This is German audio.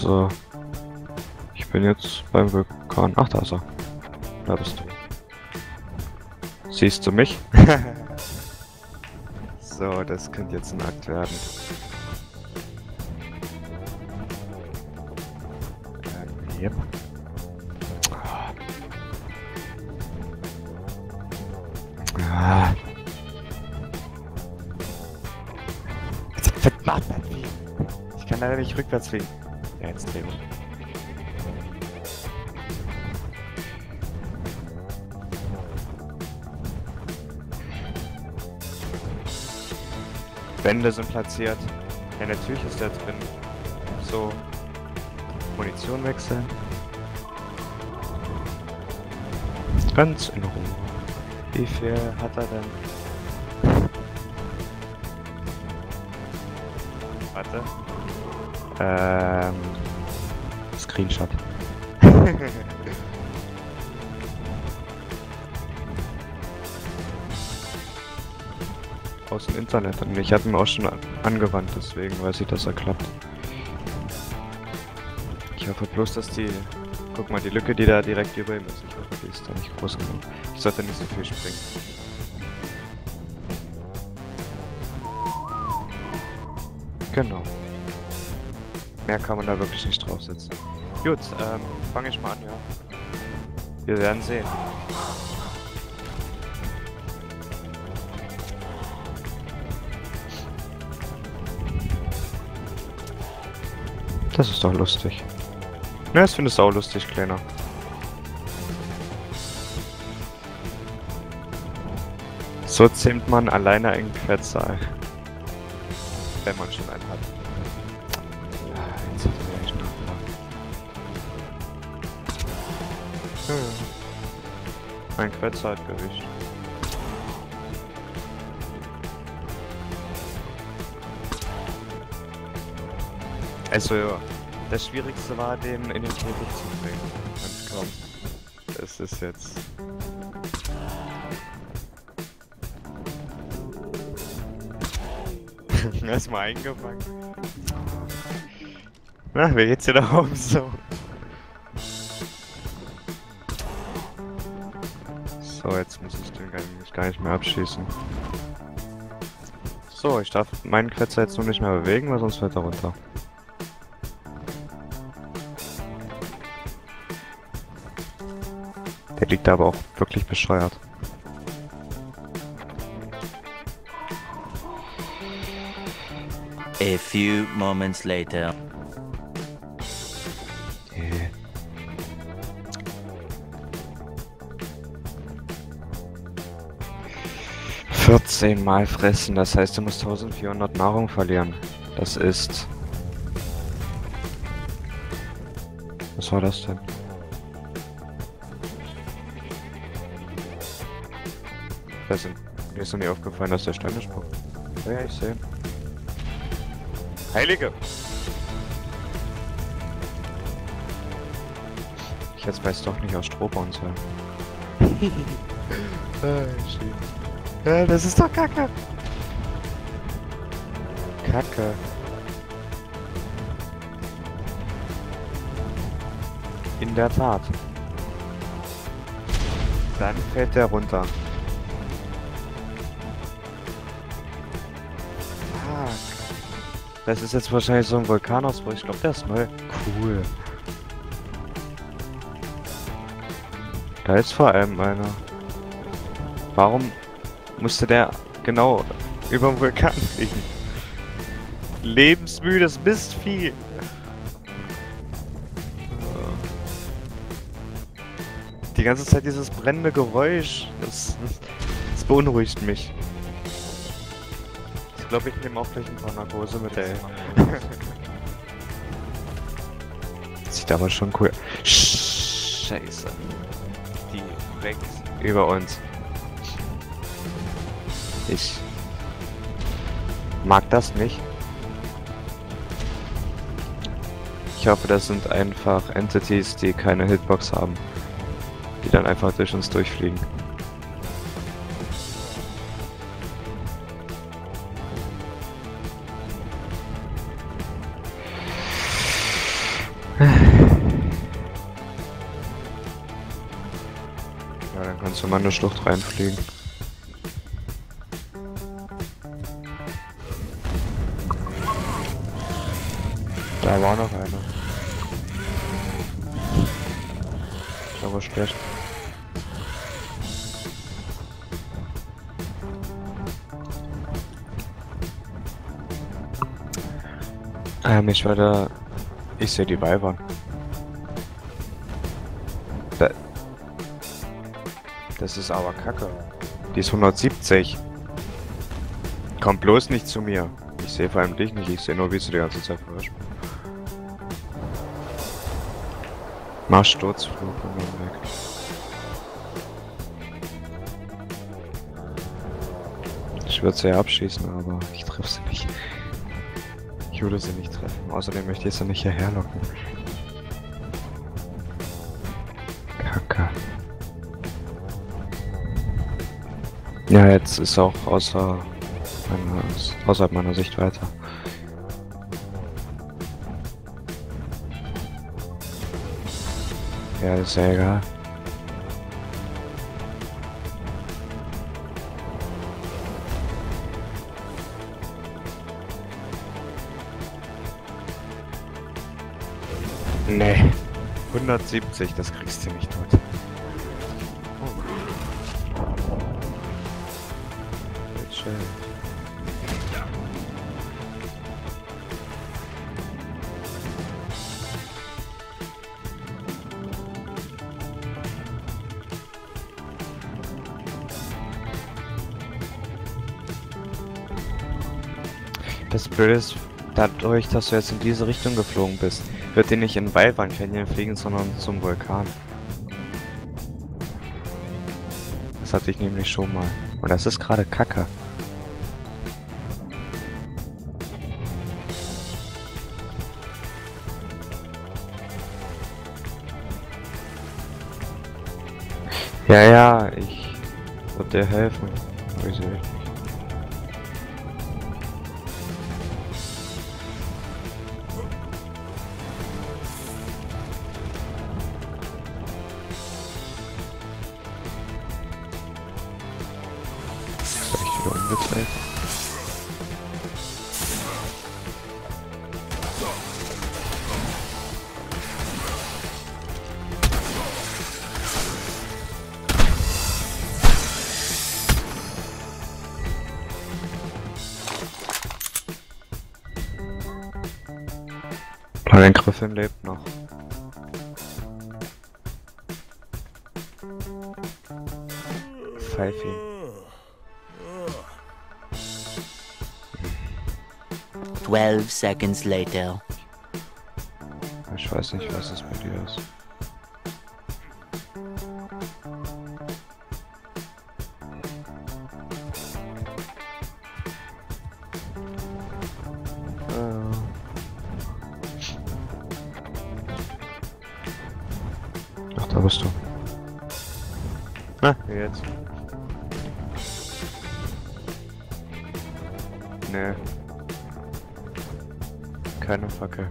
So. Ich bin jetzt beim Vulkan. Ach, da ist er. Da bist du. Siehst du mich? so, das könnte jetzt ein Akt werden. Ähm, yep. Ah. Verdammt, fliegen. Ich kann leider nicht rückwärts fliegen. Wir. Wände sind platziert. Ja, natürlich ist der drin. So. Munition wechseln. Ganz in Ruhe. Wie viel hat er denn? Warte. Ähm. Screenshot. Aus dem Internet. Und ich habe ihn auch schon an angewandt, deswegen weiß ich, dass er klappt. Ich hoffe bloß, dass die. Guck mal, die Lücke, die da direkt über ihm ist. Ich hoffe, die ist da nicht groß genug. Ich sollte nicht so viel springen. Genau. Mehr kann man da wirklich nicht draufsetzen. Gut, ähm, fange ich mal an, ja. Wir werden sehen. Das ist doch lustig. Na, das findest du auch lustig, Kleiner. So zähmt man alleine einen Quetzal. Wenn man schon einen hat. Hm. Ein Quetzal hat Gewicht. Also, das Schwierigste war, den in den Käfig zu bringen. Und komm, das ist jetzt... Erstmal eingefangen. Na, wer geht's dir da oben so? So, jetzt muss ich den gar nicht, mehr abschießen. So, ich darf meinen Quetzer jetzt nur nicht mehr bewegen, weil sonst fällt er runter. Der liegt da aber auch wirklich bescheuert. A few moments later. 14 Mal fressen, das heißt, du musst 1400 Nahrung verlieren. Das ist... Was war das denn? Das sind, mir ist noch nie aufgefallen, dass der Steine spuckt. Ja, ich sehe. Heilige! Ich jetzt weiß doch nicht aus Strohbons her. ah, shit. Ja, das ist doch Kacke! Kacke. In der Tat. Dann fällt der runter. Fuck. Das ist jetzt wahrscheinlich so ein Vulkanausbruch. Ich glaube, der ist neu. Cool. Da ist vor allem einer. Warum musste der genau über den Vulkan fliegen? Lebensmüdes Mistvieh. Die ganze Zeit dieses brennende Geräusch, das, das beunruhigt mich. Ich glaube, ich nehme auch gleich ein paar Narkose mit, ey. Sieht aber schon cool. Scheiße. Direkt über uns. Ich mag das nicht. Ich hoffe, das sind einfach Entities, die keine Hitbox haben. Die dann einfach durch uns durchfliegen. Ja, dann kannst du mal in eine Schlucht reinfliegen. Da war noch einer. Ist aber schlecht. Ähm, ich werde... Ich sehe die Weibern. Da, das ist aber kacke. Die ist 170. Komm bloß nicht zu mir. Ich sehe vor allem dich nicht, ich sehe nur, wie du die ganze Zeit verwischst. Mach Sturzflug und dann weg. Ich würde sie abschießen, aber ich treffe sie nicht. Ich würde sie nicht treffen. Außerdem möchte ich sie nicht hierher locken. Kacke. Ja, jetzt ist auch außer meiner, außerhalb meiner Sichtweite. Ja, ist ja egal. Nee. 170, das kriegst du nicht tot. Das Blöde ist, dadurch, dass du jetzt in diese Richtung geflogen bist, wird dir nicht in Wildwand Canyon fliegen, sondern zum Vulkan. Das hatte ich nämlich schon mal. Und das ist gerade Kacke. Ja, ja, ich würde dir helfen. Wieso echt wieder umgedreht. Mein Griffin lebt noch. Pfeif ihn. Twelve seconds later. Ich weiß nicht, was es mit dir ist. Ach, da bist du. Na, jetzt. Nee. Keine Fackel.